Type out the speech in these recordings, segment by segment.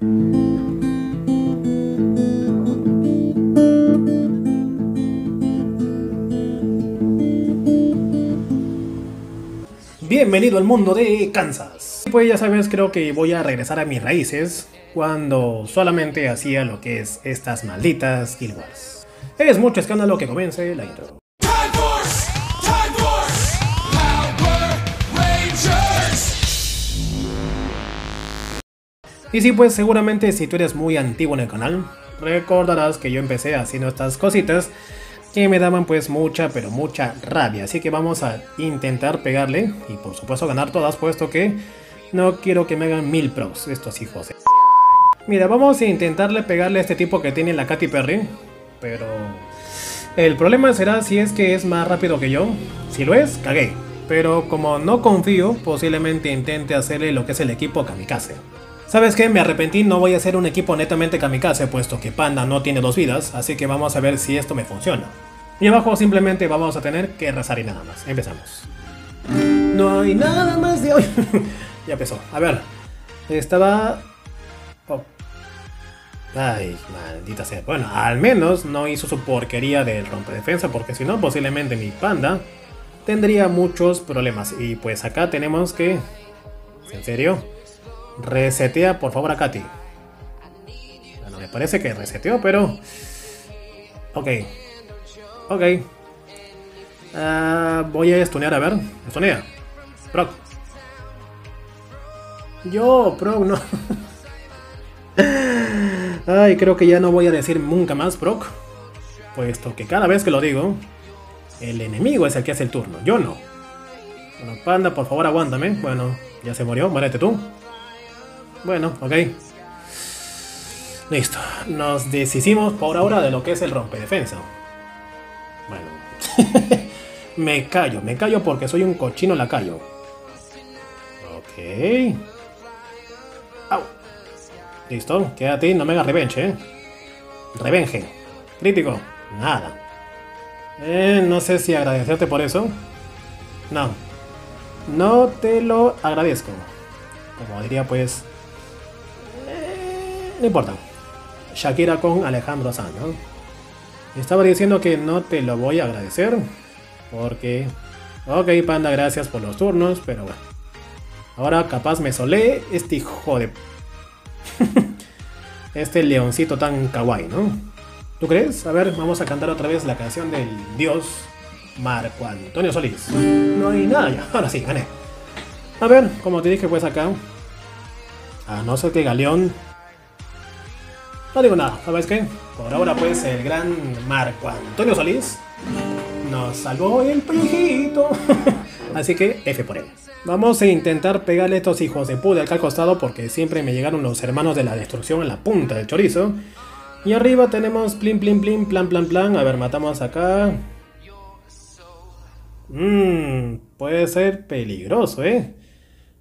Bienvenido al mundo de Kansas. Pues ya sabes, creo que voy a regresar a mis raíces cuando solamente hacía lo que es estas malditas Guild. Es mucho escándalo que comience la intro. Y sí, pues seguramente si tú eres muy antiguo en el canal, recordarás que yo empecé haciendo estas cositas que me daban pues mucha, pero mucha rabia. Así que vamos a intentar pegarle y por supuesto ganar todas, puesto que no quiero que me hagan mil pros estos hijos. de- Mira, vamos a intentarle pegarle a este tipo que tiene la Katy Perry, pero el problema será si es que es más rápido que yo. Si lo es, cagué. Pero como no confío, posiblemente intente hacerle lo que es el equipo Kamikaze. ¿Sabes qué? Me arrepentí, no voy a hacer un equipo netamente kamikaze, puesto que Panda no tiene dos vidas, así que vamos a ver si esto me funciona. Y abajo simplemente vamos a tener que rezar y nada más. Empezamos. No hay nada más de hoy. ya empezó. A ver. Estaba... oh. Ay, maldita sea. Bueno, al menos no hizo su porquería del rompedefensa, porque si no, posiblemente mi panda tendría muchos problemas. Y pues acá tenemos que... ¿En serio? Resetea por favor a Katy. Bueno, me parece que reseteó, pero... Ok. Ok. Ah, voy a estunear, a ver. Estunea. Proc. Yo, Proc, no. Ay, creo que ya no voy a decir nunca más Proc. Puesto que cada vez que lo digo, el enemigo es el que hace el turno, yo no. Bueno, panda, por favor, aguántame. Bueno, ya se murió, muérete tú. Bueno, ok. Listo. Nos deshicimos por ahora de lo que es el rompedefensa. Bueno. me callo, me callo porque soy un cochino lacayo. Ok. Au. Listo, quédate, no me hagas revenge, eh. Revenge. Crítico. Nada. Eh, no sé si agradecerte por eso. No. No te lo agradezco. Como diría pues no importa. Shakira con Alejandro Sanz, ¿no? Estaba diciendo que no te lo voy a agradecer. Porque. Ok, panda, gracias por los turnos, pero bueno. Ahora capaz me solé este hijo de. este leoncito tan kawaii, ¿no? ¿Tú crees? A ver, vamos a cantar otra vez la canción del dios Marco Antonio Solís. No hay nada ya. Ahora sí, gané. A ver, como te dije, pues acá. A no ser que Galeón no digo nada, ¿sabes qué? Por ahora pues el gran Marco Antonio Solís nos salvó el pellejito. Así que F por él. Vamos a intentar pegarle estos hijos de puta acá al costado porque siempre me llegaron los hermanos de la destrucción en la punta del chorizo. Y arriba tenemos plin plin plin plan plan plan. A ver, matamos acá. Mmm, puede ser peligroso, ¿eh?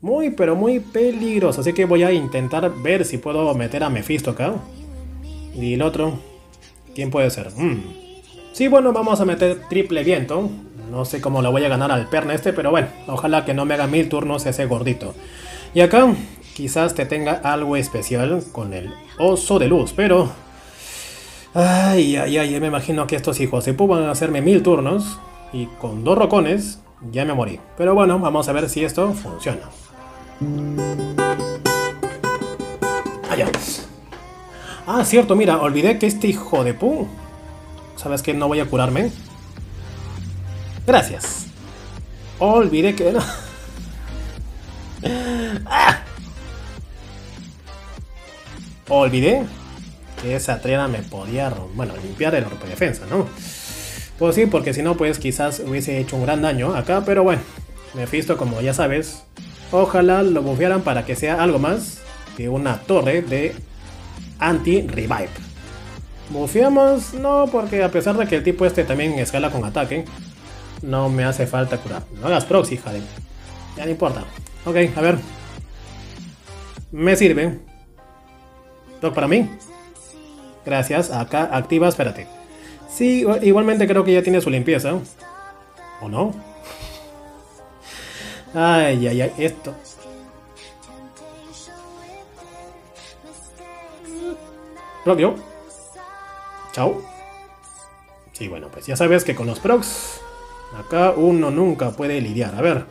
Muy, pero muy peligroso. Así que voy a intentar ver si puedo meter a Mephisto acá. Y el otro, ¿quién puede ser? Mm. Sí, bueno, vamos a meter triple viento. No sé cómo lo voy a ganar al perna este, pero bueno, ojalá que no me haga mil turnos ese gordito. Y acá, quizás te tenga algo especial con el oso de luz, pero... Ay, ay, ay, me imagino que estos hijos de pu van a hacerme mil turnos. Y con dos rocones, ya me morí. Pero bueno, vamos a ver si esto funciona. Allá. Ah, cierto, mira, olvidé que este hijo de pu. ¿Sabes que No voy a curarme. Gracias. Olvidé que. ¡Ah! Olvidé que esa trena me podía, bueno, limpiar el defensa, ¿no? Pues sí, porque si no, pues quizás hubiese hecho un gran daño acá, pero bueno. Mephisto, como ya sabes, ojalá lo bufearan para que sea algo más que una torre de anti-revive. Bufeamos, no, porque a pesar de que el tipo este también escala con ataque, no me hace falta curar. No hagas proxy, hija de... Ya no importa. Ok, a ver. Me sirve. Doc para mí. Gracias. Acá activa, espérate. Sí, igual- igualmente creo que ya tiene su limpieza. ¿O no? Ay, ay, ay, esto. Propio. Chao. Sí, bueno, pues ya sabes que con los procs, acá uno nunca puede lidiar. A ver.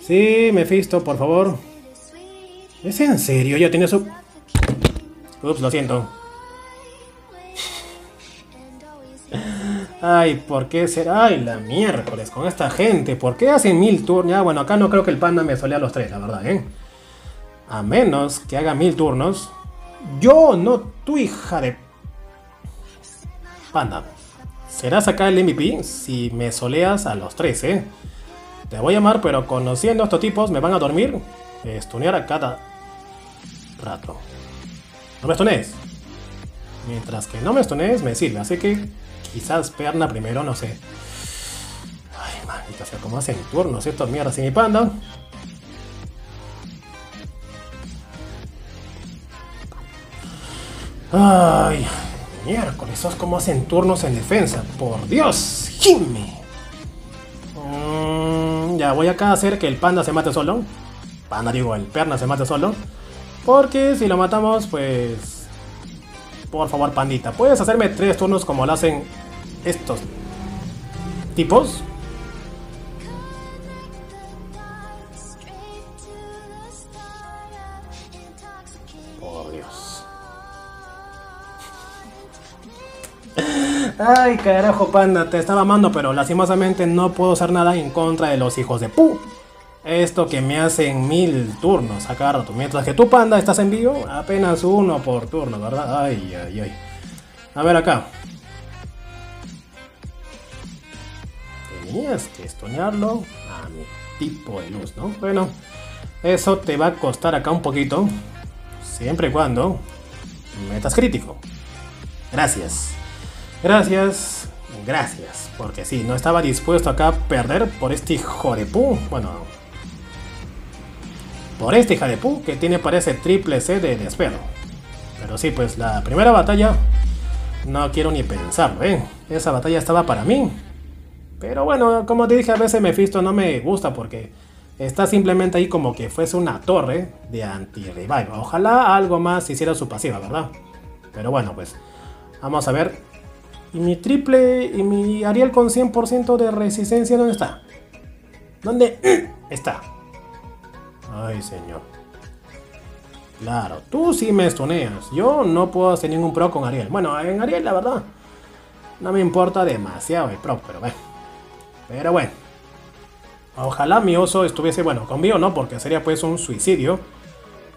Sí, Mephisto, por favor. ¿Es en serio? Ya tiene su... Ups, lo siento. Ay, ¿por qué será? Ay, la miércoles con esta gente. ¿Por qué hacen mil turnos? Ya, bueno, acá no creo que el panda me solea los tres, la verdad, ¿eh? A menos que haga mil turnos. Yo, no tu hija de... Panda. Serás acá el MVP si me soleas a los tres, ¿eh? Te voy a llamar, pero conociendo a estos tipos me van a dormir. Estunear a cada rato. No me estunees. Mientras que no me estunees, me sirve. Así que quizás perna primero, no sé. Ay, manita, o sea, ¿cómo hacen turnos estos mierdas y mi panda? Ay, miércoles, sos como hacen turnos en defensa. Por Dios, Jimmy. Mm, ya voy acá a hacer que el panda se mate solo. Panda digo, el perna se mate solo. Porque si lo matamos, pues... Por favor, pandita, ¿puedes hacerme tres turnos como lo hacen estos tipos? Ay, carajo, panda, te estaba amando, pero lastimosamente no puedo hacer nada en contra de los hijos de Pu. Esto que me hacen mil turnos a cada rato. Mientras que tú, panda, estás en vivo, apenas uno por turno, ¿verdad? Ay, ay, ay. A ver acá. Tenías que estoñarlo a mi tipo de luz, ¿no? Bueno, eso te va a costar acá un poquito. Siempre y cuando metas crítico. Gracias. Gracias. Gracias. Porque sí, no estaba dispuesto acá a perder por este pu. Bueno. Por este pu que tiene parece triple C de despedo. Pero sí, pues la primera batalla. No quiero ni pensarlo, ¿eh? Esa batalla estaba para mí. Pero bueno, como te dije, a veces Mephisto no me gusta porque está simplemente ahí como que fuese una torre de anti-revival. Ojalá algo más hiciera su pasiva, ¿verdad? Pero bueno, pues vamos a ver. ¿Y mi triple y mi Ariel con 100% de resistencia dónde está? ¿Dónde está? Ay, señor. Claro, tú sí me estoneas. Yo no puedo hacer ningún pro con Ariel. Bueno, en Ariel, la verdad, no me importa demasiado el pro, pero bueno. Pero bueno. Ojalá mi oso estuviese, bueno, conmigo no, porque sería pues un suicidio.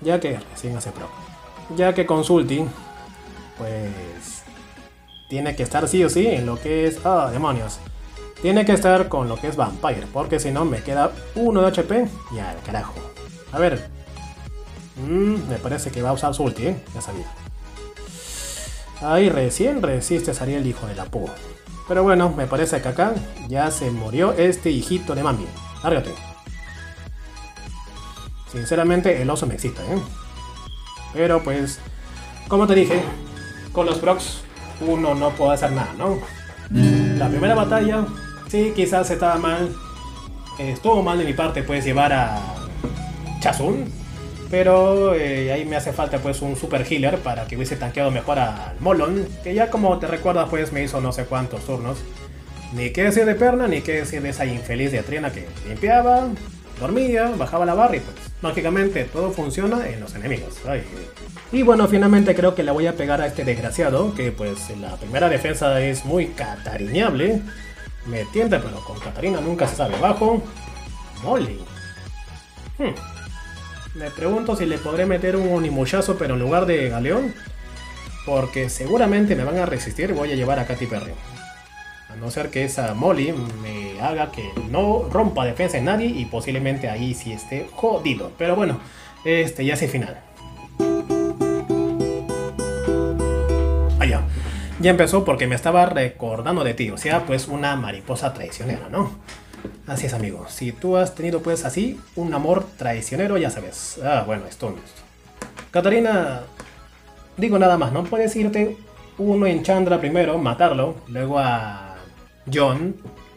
Ya que recién hace pro. Ya que Consulting, pues. Tiene que estar sí o sí en lo que es. Ah, demonios. Tiene que estar con lo que es Vampire, porque si no me queda uno de HP y al carajo. A ver. Mm, me parece que va a usar su ulti, ¿eh? Ya sabía. Ahí recién resiste Ariel, hijo de la pu. Pero bueno, me parece que acá ya se murió este hijito de mami. Lárgate. Sinceramente, el oso me excita, ¿eh? Pero pues, como te dije, con los procs uno no puede hacer nada, ¿no? La primera batalla, sí, quizás estaba mal. Estuvo mal de mi parte, pues, llevar a Chazun. Pero eh, ahí me hace falta pues un super healer para que hubiese tanqueado mejor al Molon. Que ya como te recuerdas pues me hizo no sé cuántos turnos. Ni qué decir de Perna, ni qué decir de esa infeliz de Triana que limpiaba, dormía, bajaba la barra y pues mágicamente todo funciona en los enemigos. Ay. Y bueno, finalmente creo que le voy a pegar a este desgraciado, que pues la primera defensa es muy catariñable. Me tienta, pero con Catarina nunca se sabe. Bajo. Molly. Hmm. Me pregunto si le podré meter un onimuchazo, pero en lugar de galeón. Porque seguramente me van a resistir y voy a llevar a Katy Perry. A no ser que esa Molly me haga que no rompa defensa en nadie y posiblemente ahí sí esté jodido. Pero bueno, este ya es el final. Ah, ya. Empezó porque me estaba recordando de ti. O sea, pues una mariposa traicionera, ¿no? Así es, amigo. Si tú has tenido, pues así, un amor traicionero, ya sabes. Ah, bueno, esto. Catarina, digo nada más, ¿no? Puedes irte uno en Chandra primero, matarlo, luego a John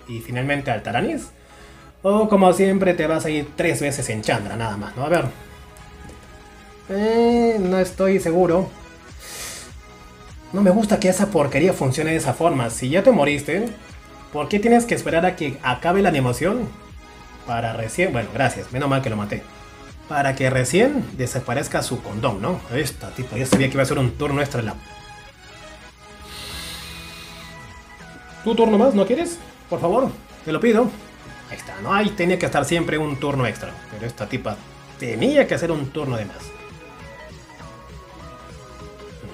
y finalmente al Taranis. O como siempre te vas a ir tres veces en Chandra, nada más, ¿no? A ver. Eh, no estoy seguro. No me gusta que esa porquería funcione de esa forma. Si ya te moriste, ¿por qué tienes que esperar a que acabe la animación? Para recién... Bueno, gracias. Menos mal que lo maté. Para que recién desaparezca su condón, ¿no? Esta tipo, ya sabía que iba a ser un turno extra la... ¿Tu turno más? ¿No quieres? Por favor, te lo pido. Ahí está, ¿no? Ahí tenía que estar siempre un turno extra. Pero esta tipa tenía que hacer un turno de más.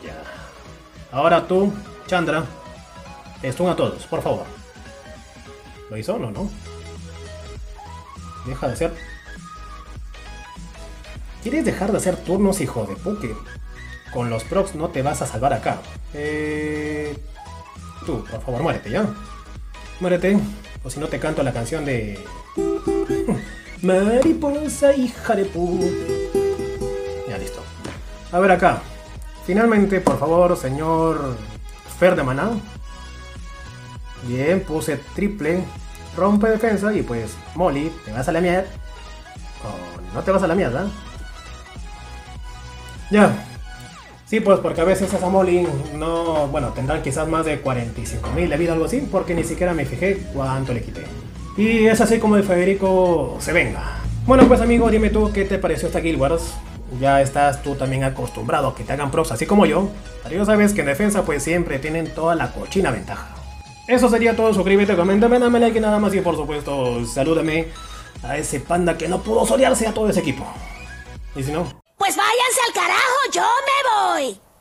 Ya. Ahora tú, Chandra. Stun a todos, por favor. ¿Lo hizo o no, no? Deja de hacer. ¿Quieres dejar de hacer turnos, hijo de puque? Con los procs no te vas a salvar acá. Eh... Tú, por favor, muérete ya. Muérete. O si no te canto la canción de... Mariposa, hija de pu. Ya listo. A ver acá. Finalmente, por favor, señor Fer de Maná. Bien, puse triple. Rompe defensa y pues, Molly, te vas a la mierda. Oh, no te vas a la mierda. Ya. Sí, pues porque a veces esa Molly no, bueno, tendrán quizás más de 45.000 de vida algo así, porque ni siquiera me fijé cuánto le quité. Y es así como el Federico se venga. Bueno, pues amigo, dime tú qué te pareció esta Guild Wars. Ya estás tú también acostumbrado a que te hagan props así como yo. Pero ya sabes que en defensa pues siempre tienen toda la cochina ventaja. Eso sería todo, suscríbete, coméntame, dame like y nada más y por supuesto salúdame a ese panda que no pudo solearse a todo ese equipo. Y si no, Pues váyanse al carajo, yo me voy.